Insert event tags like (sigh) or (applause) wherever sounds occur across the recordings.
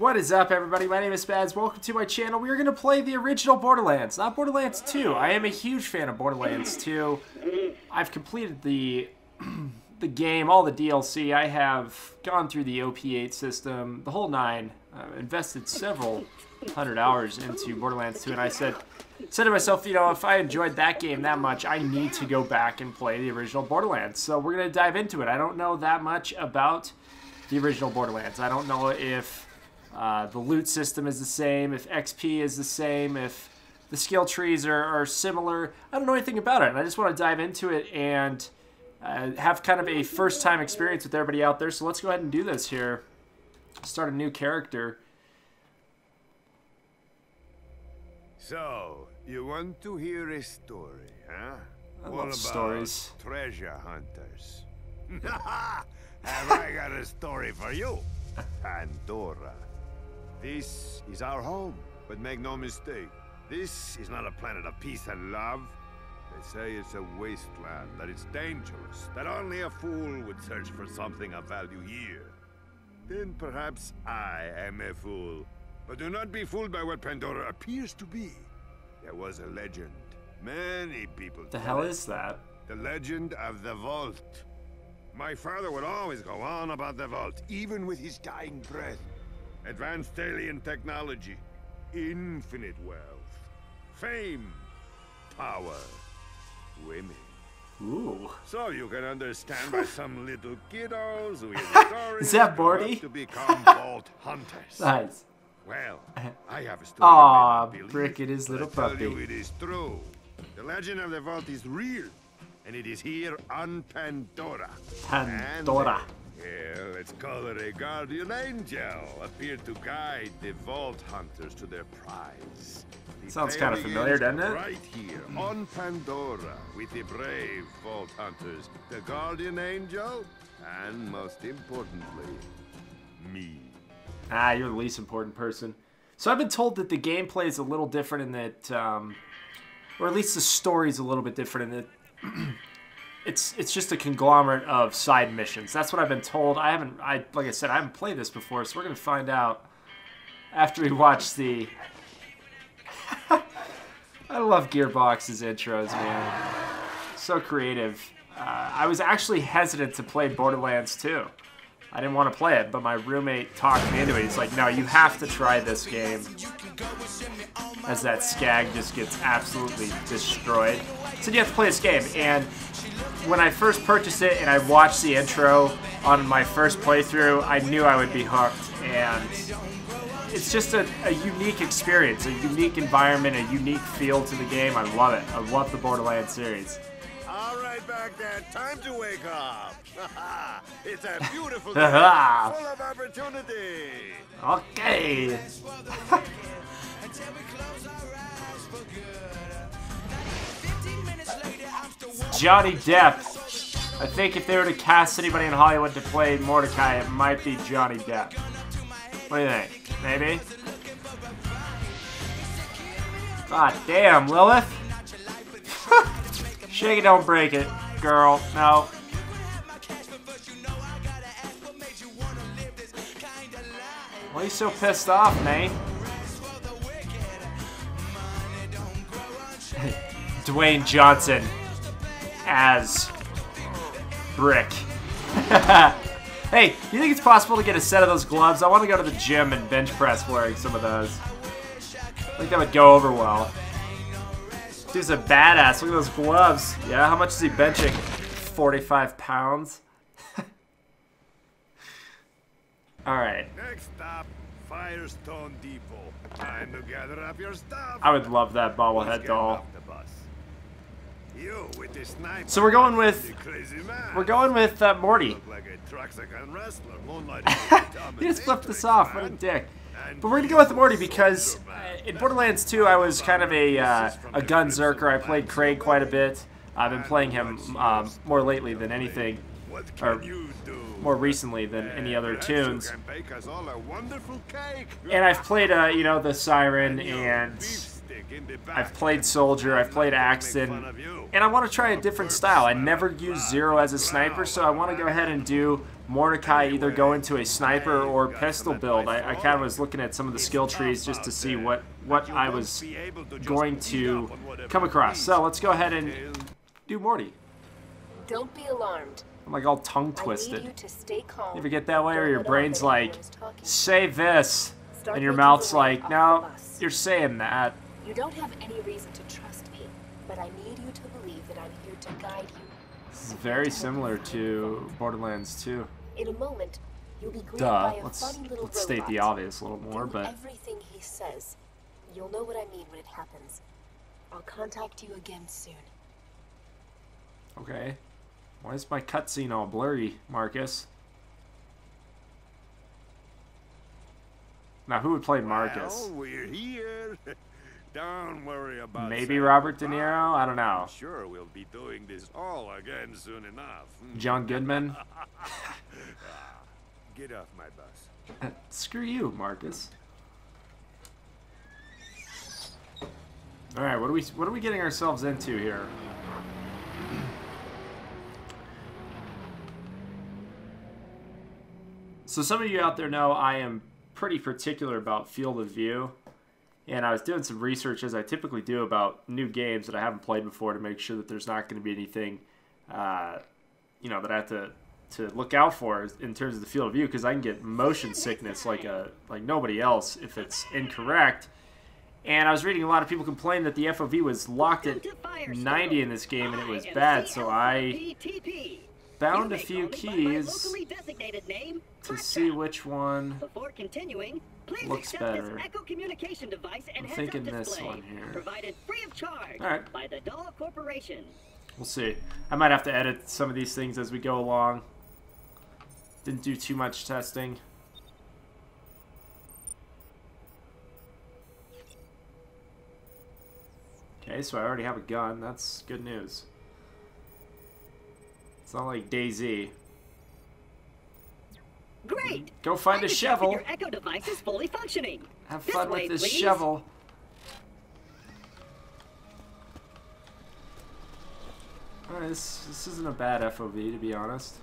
What is up, everybody? My name is Spaz. Welcome to my channel. We are going to play the original Borderlands, not Borderlands 2. I am a huge fan of Borderlands 2. I've completed the (clears throat) the game, all the DLC. I have gone through the OP8 system, the whole nine. Invested several hundred hours into Borderlands 2, and I said, said to myself, you know, if I enjoyed that game that much, I need to go back and play the original Borderlands. So we're going to dive into it. I don't know that much about the original Borderlands. I don't know if uh, the loot system is the same, if XP is the same, if the skill trees are, are similar. I don't know anything about it, and I just want to dive into it and uh, have kind of a first time experience with everybody out there. So let's go ahead and do this here. Start a new character. So, you want to hear a story, huh? I What love about stories. Treasure hunters. (laughs) Have I got a story for you? (laughs) Pandora. This is our home, but make no mistake, this is not a planet of peace and love. They say it's a wasteland, that it's dangerous, that only a fool would search for something of value here. Then perhaps I am a fool. But do not be fooled by what Pandora appears to be. There was a legend. Many people The hell is that? The legend of the Vault. My father would always go on about the Vault, even with his dying breath. Advanced alien technology, infinite wealth, fame, power, women. Ooh. So you can understand (laughs) why some little kiddos who hear the story (laughs) Is that grow to become Vault hunters. Nice. Well, (laughs) I have a story. Aw, Brick, it is little puppy. it is true. The legend of the vault is real, and it is here on Pandora. Pandora. Uh, let's call it a guardian angel appeared to guide the vault hunters to their prize. The Sounds kinda familiar, doesn't it? Right here on Pandora with the brave vault hunters, the guardian angel, and most importantly, me. Ah, you're the least important person. So I've been told that the gameplay is a little different in that, um, or at least the story's a little bit different in that (clears throat) it's it's just a conglomerate of side missions. That's what I've been told. I haven't, I like I said, I haven't played this before, so we're gonna find out after we watch the. (laughs) I love Gearbox's intros, man. So creative. Uh, I was actually hesitant to play Borderlands 2. I didn't want to play it, but my roommate talked me into it. He's like, no, you have to try this game. As that skag just gets absolutely destroyed. So you have to play this game. And when I first purchased it and I watched the intro on my first playthrough, I knew I would be hooked. And it's just a, a unique experience, a unique environment, a unique feel to the game. I love it. I love the Borderlands series. All right, back there. Time to wake up. (laughs) it's a beautiful (laughs) day, full of opportunity. Okay. (laughs) Johnny Depp. I think if they were to cast anybody in Hollywood to play Mordecai, it might be Johnny Depp. What do you think? Maybe? God damn, Lilith. (laughs) Shake it, don't break it, girl. No. Why are you so pissed off, man? (laughs) Dwayne Johnson as Brick. (laughs) hey, do you think it's possible to get a set of those gloves? I want to go to the gym and bench press wearing some of those. I think that would go over well. Dude's a badass. Look at those gloves. Yeah, how much is he benching? 45 pounds? (laughs) Alright. Next stop, Firestone Depot. Time to gather up your stuff. I would love that bobblehead doll. off the bus. You with the sniper. So we're going with- the crazy man. We're going with uh, Morty. Look like a Truxican wrestler, moonlighting. (laughs) He just flipped this off. What a dick. But we're gonna go with Morty because in Borderlands 2 I was kind of a uh, a gun zerker. I played Krieg quite a bit. I've been playing him um, more lately than anything, or can you do? more recently than any other toons. can bake us all a wonderful cake. And I've played, uh, you know, the Siren, and Beefsteak in the back. I've played Soldier, I've played Axton, and I want to try a different style. I never used Zero as a sniper, so I want to go ahead and do Mordecai either go into a sniper or pistol build. I, I kind of was looking at some of the skill trees just to see what, what I was going to come across. So let's go ahead and do Morty. Don't be alarmed. I'm like all tongue twisted. you to stay calm. You ever get that way where your brain's like, say this, and your mouth's like, no, you're saying that. You don't have any reason to trust me, but I need you to believe that I'm here to guide you. This is very similar to Borderlands 2. In a moment, you'll be greeted Duh. by a Let's funny little let's state the robot. obvious a little more, Do but everything he says. You'll know what I mean when it happens. I'll contact you again soon. okay. Why is my cutscene all blurry, Marcus? Now, who would play Marcus? Well, we're here. (laughs) Don't worry about Maybe Robert De. Niro? I don't know. I'm sure we'll be doing this all again soon enough. Hmm. John Goodman? (laughs) Get off my bus. (laughs) Screw you, Marcus. All right, what are we what are we getting ourselves into here? So some of you out there know I am pretty particular about field of view, and I was doing some research as I typically do about new games that I haven't played before to make sure that there's not going to be anything, uh, you know, that I have to to look out for in terms of the field of view because I can get motion sickness like a like nobody else if it's incorrect. And I was reading a lot of people complain that the FOV was locked at 90 in this game and it was bad, so I bound a few keys to see which one. Before continuing, please looks accept better. this Echo communication device and I'm thinking this display, one here. provided free of charge Alright. by the Dahl Corporation. We'll see. I might have to edit some of these things as we go along. Didn't do too much testing. Okay, so I already have a gun. That's good news. It's not like Daisy. Great! Go find I a shovel. Your Echo device is fully functioning. Have This fun way, with this please. shovel. Alright, this, this isn't a bad FOV, to be honest.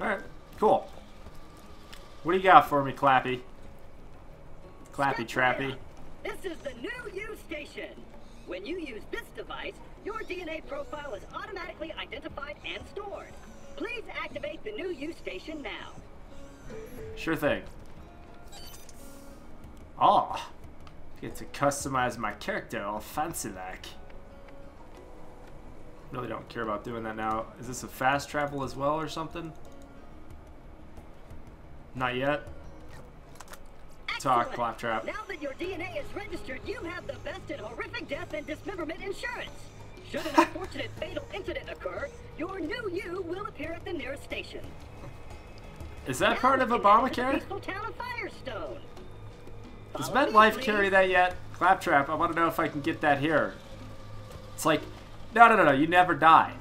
Alright, cool. What do you got for me, Clappy? Clappy Trappy. This is the new U station. When you use this device, your DNA profile is automatically identified and stored. Please activate the new U station now. Sure thing. Oh, get to customize my character all fancy like. Really don't care about doing that now. Is this a fast travel as well or something? Not yet. Talk, Claptrap. Now that your DNA is registered, you have the best in horrific death and dismemberment insurance. Should an unfortunate fatal incident occur, your new you will appear at the nearest station. Is that Now part of we can the Obamacare? peaceful town of Firestone. Does MetLife carry that yet? Claptrap, I want to know if I can get that here. It's like, no, no, no, no, you never die.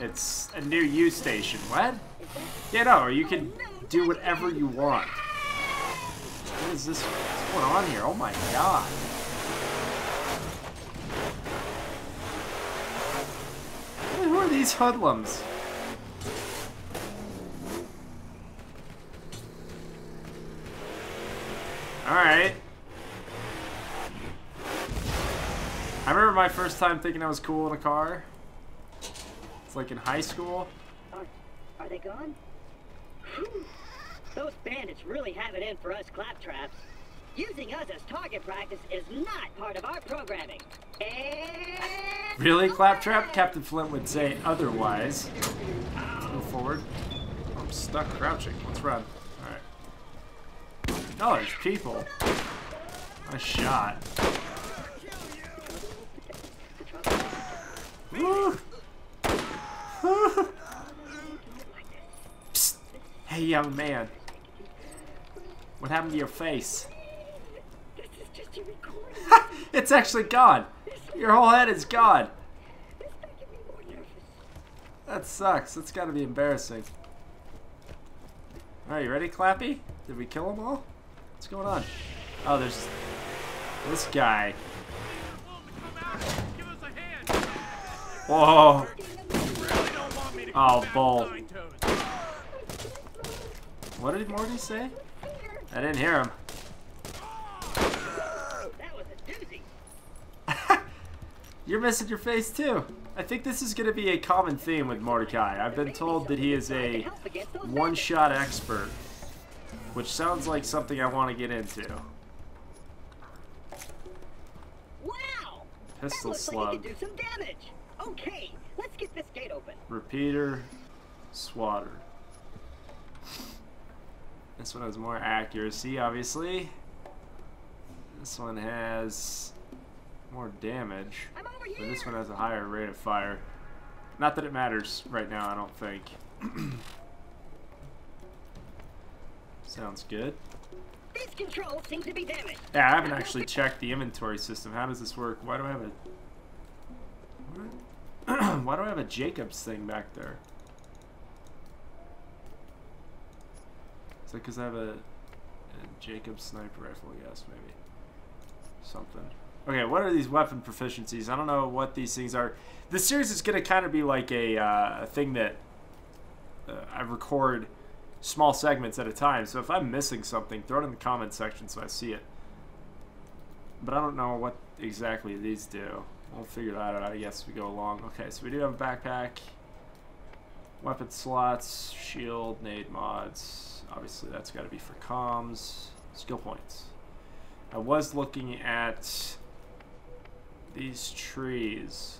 It's a new U station. What? Yeah, no, you can do whatever you want. What is this? What's going on here? Oh my god. Who are these hoodlums? Alright. I remember my first time thinking I was cool in a car. It's like in high school. Are, are they gone? Those bandits really have it in for us claptraps. Using us as target practice is not part of our programming. And Really, Claptrap? Captain Flint would say otherwise. Let's move forward. I'm stuck crouching. Let's run. Alright. Oh, there's people. Nice shot. Woo! Psst. Hey, young man. What happened to your face? This is just a recording. (laughs) it's actually gone. Your whole head is gone. That sucks. That's got to be embarrassing. All right, you ready, Clappy? Did we kill them all? What's going on? Oh, there's this guy. Whoa! Oh, bull. What did Morty say? I didn't hear him. That was a doozy. You're missing your face too. I think this is going to be a common theme with Mordecai. I've been told that he is a Help against those one-shot expert, which sounds like something I want to get into. Wow! Pistol that looks like slug, do some damage. Okay, let's get this gate open. repeater, swatter. This one has more accuracy, obviously. This one has more damage. But this one has a higher rate of fire. Not that it matters right now, I don't think. (clears throat) Sounds good. These controls seem to be damaged. Yeah, I haven't actually checked the inventory system. How does this work? Why do I have a... (clears throat) Why do I have a Jacobs thing back there? Is that because I have a, a Jacobs sniper rifle, Yes, maybe. Something. Okay, what are these weapon proficiencies? I don't know what these things are. This series is going to kind of be like a, uh, a thing that uh, I record small segments at a time. So if I'm missing something, throw it in the comment section so I see it. But I don't know what exactly these do. We'll figure that out, I guess, we go along. Okay, so we do have a backpack. Weapon slots, shield, nade mods. Obviously, that's got to be for comms. Skill points. I was looking at these trees.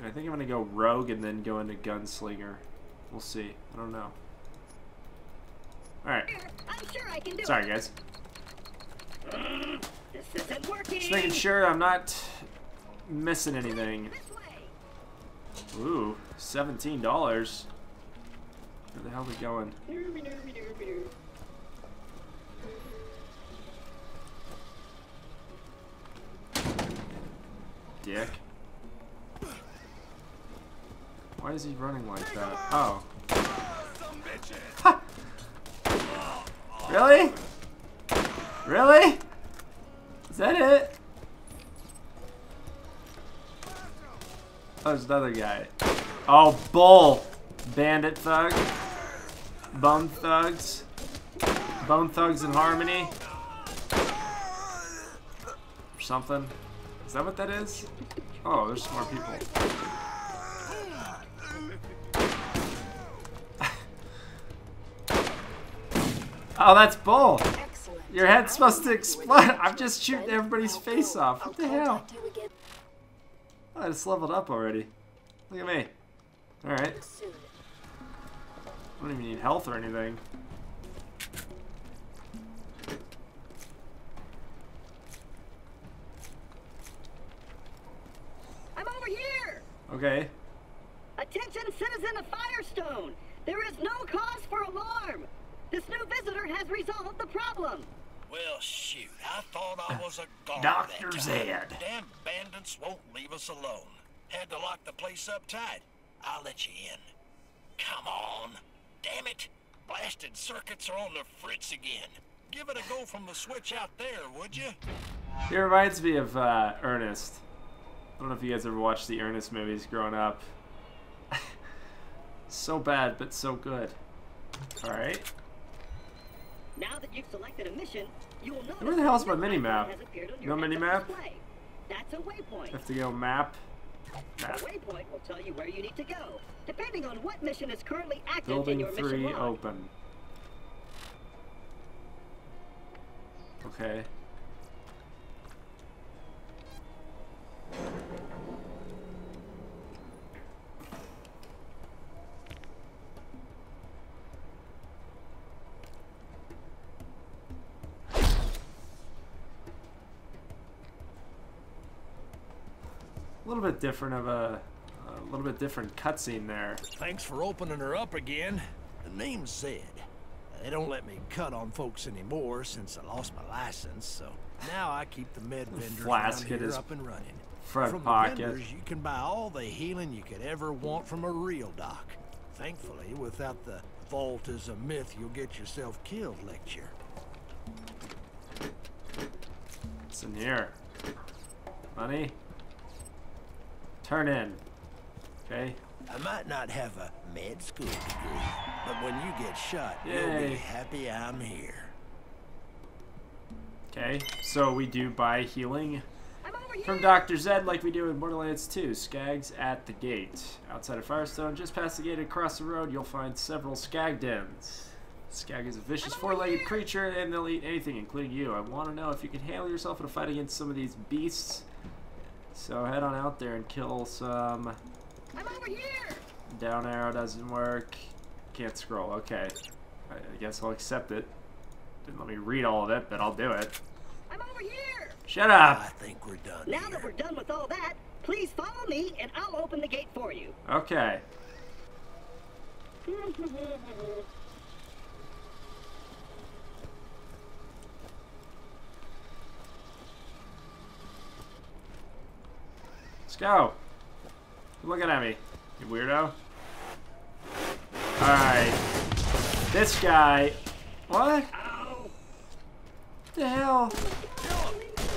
I think I'm going to go rogue and then go into gunslinger. We'll see. I don't know. Alright. Sure I can do Sorry, guys. This isn't working. Just making sure I'm not missing anything. Ooh, $17. Where the hell are we going? Dick. Why is he running like that? Oh. Really? Really? Is that it? Oh, there's another guy. Oh, bull! Bandit thug. Bone thugs. Bone Thugs-n-Harmony. Or something. Is that what that is? Oh, there's more people. (laughs) oh, that's bull. Your head's supposed to explode. (laughs) I'm just shooting everybody's face off. What the hell? Oh, I just leveled up already. Look at me. Alright. I don't even need health or anything. Okay. Attention, citizen of Firestone. There is no cause for alarm. This new visitor has resolved the problem. Well, shoot, I thought I was a guard Dr. that time. Zed. Damn bandits won't leave us alone. Had to lock the place up tight. I'll let you in. Come on. Damn it. Blasted circuits are on the fritz again. Give it a go from the switch out there, would you? He reminds me of uh, Ernest. I don't know if you guys ever watched the Ernest movies growing up. (laughs) so bad, but so good. Alright. Now that you've selected a mission, you will notice Where the hell is my new mini-map? icon has appeared on No mini-map? That's a waypoint. I Have to go map. Map. waypoint will tell you where you need to go, depending on what mission is currently active in Building your mission 3 log. open. Okay. A little bit different of a, a little bit different cutscene there. Thanks for opening her up again. The name's Zed. They don't let me cut on folks anymore since I lost my license, so now I keep the med vendors Flask around here up and running. Front from pocket. the vendors, you can buy all the healing you could ever want from a real doc. Thankfully, without the vault is a myth, you'll get yourself killed lecture. What's in here? Money? Turn in. Okay. I might not have a med school degree, but when you get shot, you'll be happy I'm here. Okay. So we do buy healing I'm over here. From Dr. Zed like we do in Borderlands 2. Skags at the gate. Outside of Firestone, just past the gate across the road, you'll find several skag dens. Skag is a vicious four-legged creature, and they'll eat anything, including you. I want to know if you can handle yourself in a fight against some of these beasts. So head on out there and kill some. I'm over here. Down arrow doesn't work. Can't scroll. Okay. I I guess I'll accept it. Didn't let me read all of it, but I'll do it. I'm over here. Shut up. I think we're done Now here. that we're done with all that, please follow me and I'll open the gate for you. Okay. Let's go. You're looking at me, you weirdo. Alright. This guy. What? Ow. the hell?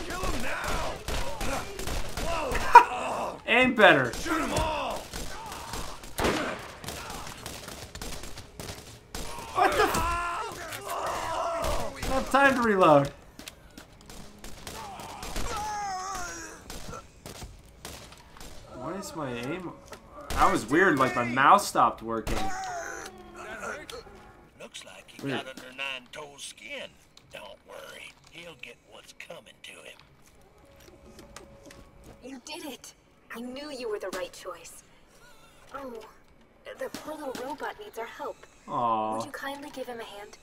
Kill him now! Aim better. Shoot them all! What the? F- I have time to reload. Why is my aim? That was weird. Like my mouse stopped working. Looks like he Weird. got under nine toes skin. Don't worry, he'll get what's coming to him. You did it! I knew you were the right choice. Oh, the poor little robot needs our help. Would you kindly give him a hand?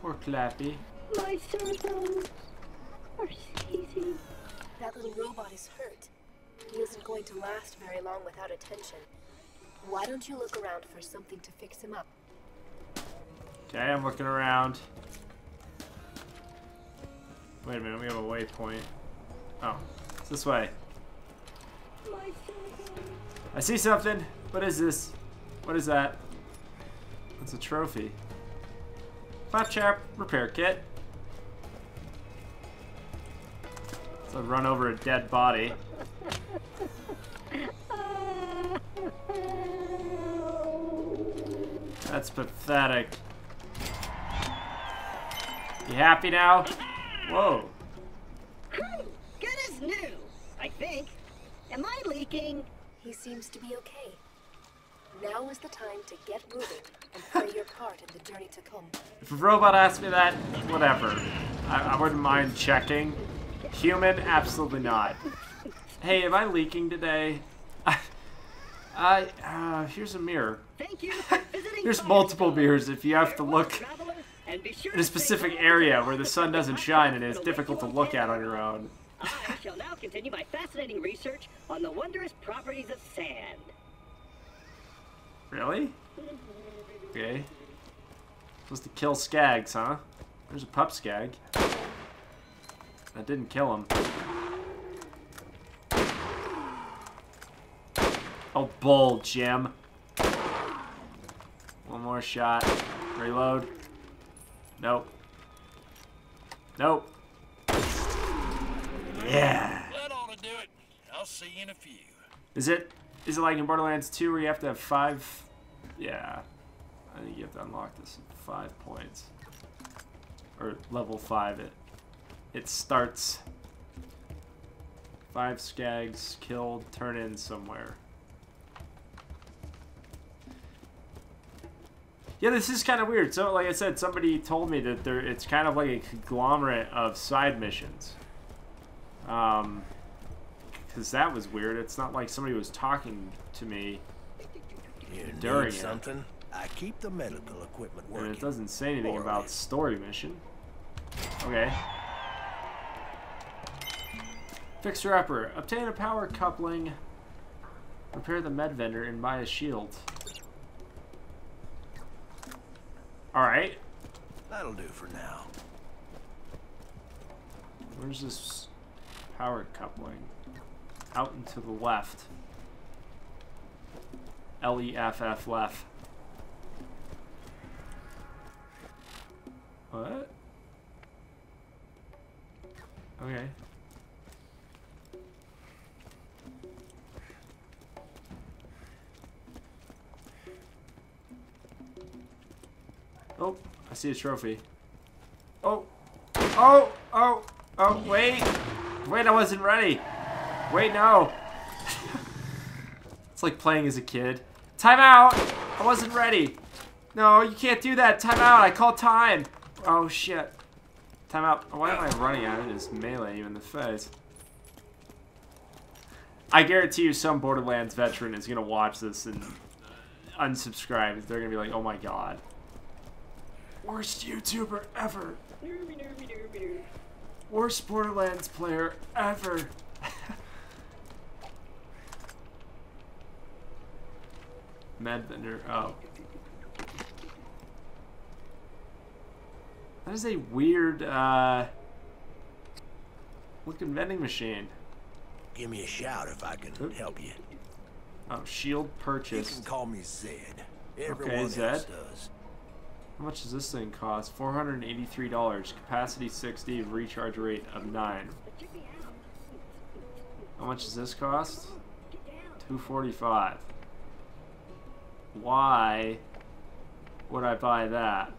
poor Clappy. My servos are seizing. That little robot is hurt. He isn't going to last very long without attention. Why don't you look around for something to fix him up? Okay, I'm looking around. Wait a minute, we have a waypoint. Oh, it's this way. I see something. What is this? What is that? It's a trophy. Claptrap repair kit. So run over a dead body. That's pathetic. You happy now? Whoa. Good as new, I think. Am I leaking? He seems to be okay. Now is the time to get moving and play your part in the journey to come. If a robot asked me that, whatever. I, I wouldn't mind checking. Human, absolutely not. Hey, am I leaking today? I, I uh, here's a mirror. Thank you for (laughs) visiting There's multiple mirrors if you have to look traveler, and be sure in a specific area where the sun doesn't shine and it's difficult to look at on your own. Continue my fascinating research on the wondrous properties of sand. Really? Okay. Supposed to kill skags, huh? There's a pup skag. That didn't kill him. Oh, bull, Jim. One more shot. Reload. Nope. Nope. Yeah. That ought to do it. I'll see you in a few. Is it is it like in Borderlands 2 where you have to have five yeah. I think you have to unlock this five points. Or level five it it starts five skags killed, turn in somewhere. Yeah, this is kind of weird. So, like I said, somebody told me that there it's kind of like a conglomerate of side missions. Um, because that was weird. It's not like somebody was talking to me, You During need it. something? I keep the medical equipment working. and it doesn't say anything More about story mission. Okay. Fixer upper. Obtain a power coupling. Repair the med vendor and buy a shield. Alright. That'll do for now. Where's this power coupling? out and to the left. L-E-F-F left. What? Okay. Oh, I see a trophy. Oh! Oh! Oh! Oh, wait! Wait, I wasn't ready! Wait, no. (laughs) it's like playing as a kid. Time out. I wasn't ready. No, you can't do that. Time out. I called time. Oh, shit. Time out. Why am I running at it? Just melee you in the face. I guarantee you some Borderlands veteran is going to watch this and unsubscribe. They're going to be like, oh my god. Worst YouTuber ever. Worst Borderlands player ever. Medbender. Oh. That is a weird, uh, looking vending machine. Give me a shout if I can Oop. help you. Oh, shield purchase. You can call me Zed. Everyone else Zed. does. How much does this thing cost? $483. Capacity 60, recharge rate of 9. How much does this cost? 245. Why would I buy that?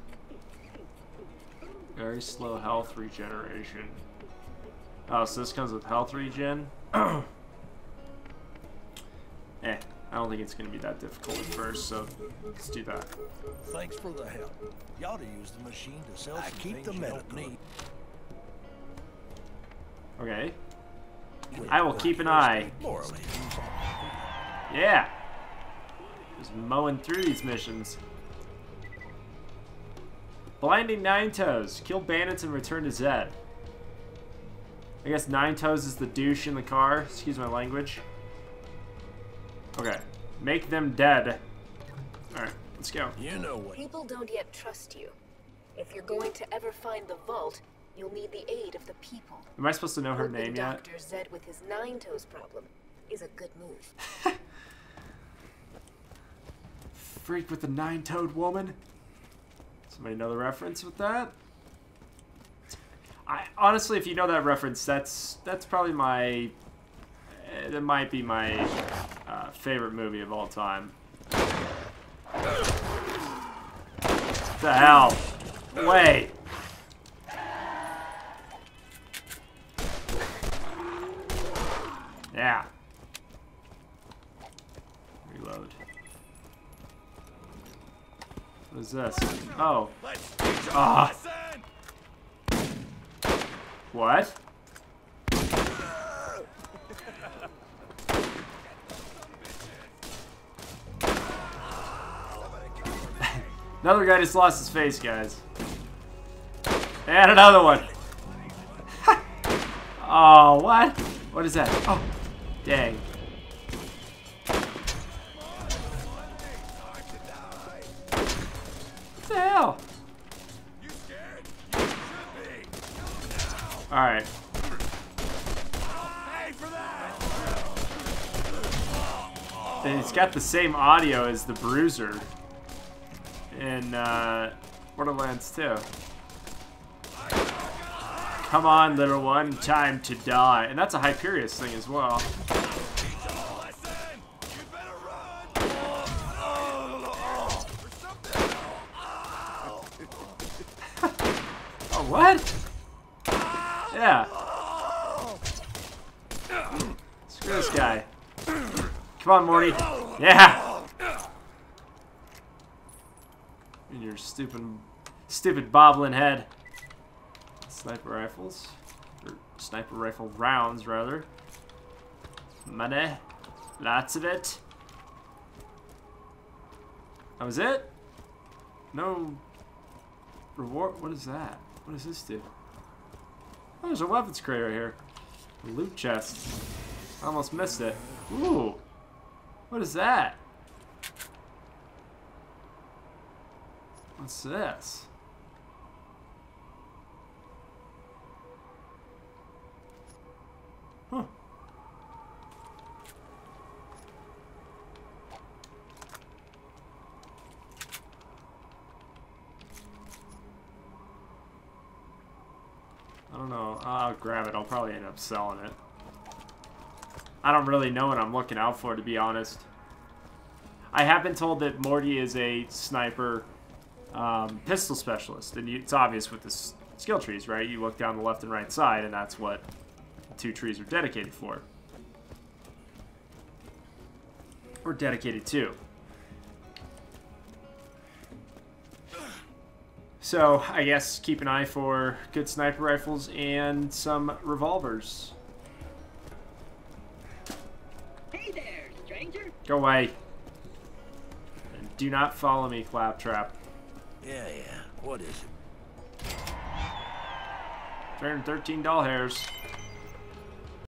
Very slow health regeneration. Oh, so this comes with health regen? (clears throat) eh, I don't think it's going to be that difficult at first, so let's do that. Thanks for the help. You ought to use the machine to sell I some keep things the you don't need. Okay. I will keep an eye. Morally. Yeah. Just mowing through these missions. Blinding Nine Toes. Kill bandits and return to Zed. I guess Nine Toes is the douche in the car. Excuse my language. Okay. Make them dead. Alright, let's go. You know what? People don't yet trust you. If you're going to ever find the vault, you'll need the aid of the people. Am I supposed to know her Helping name yet? Dr. Zed with his nine toes problem is a good move. (laughs) Freak with the nine-toed woman. Somebody know the reference with that? I honestly, if you know that reference, that's that's probably my. Uh, that might be my uh, favorite movie of all time. What the hell? Wait. Yeah. Reload. What is this? Oh. Ah. What? (laughs) another guy just lost his face, guys. And another one. (laughs) oh, what? What is that? Oh, dang. Hell? Alright. And It's got the same audio as the Bruiser in uh, Borderlands 2. Come on, little one, time to die. And that's a Hyperius thing as well. oh, what? Yeah. Screw this guy. Come on, Morty. Yeah. And your stupid, stupid bobbling head. Sniper rifles. Or sniper rifle rounds, rather. Money. Lots of it. That was it? No reward? What is that? What does this do? Oh, there's a weapons crate right here. Loot chest. I almost missed it. Ooh. What is that? What's this? Huh. I don't know. I'll grab it. I'll probably end up selling it. I don't really know what I'm looking out for, to be honest. I have been told that Morty is a sniper um, pistol specialist, and you, it's obvious with the skill trees, right? You look down the left and right side, and that's what two trees are dedicated for, or dedicated to. So I guess keep an eye for good sniper rifles and some revolvers. Go away. And do not follow me, Claptrap. Yeah, yeah. What is it? 313 doll hairs.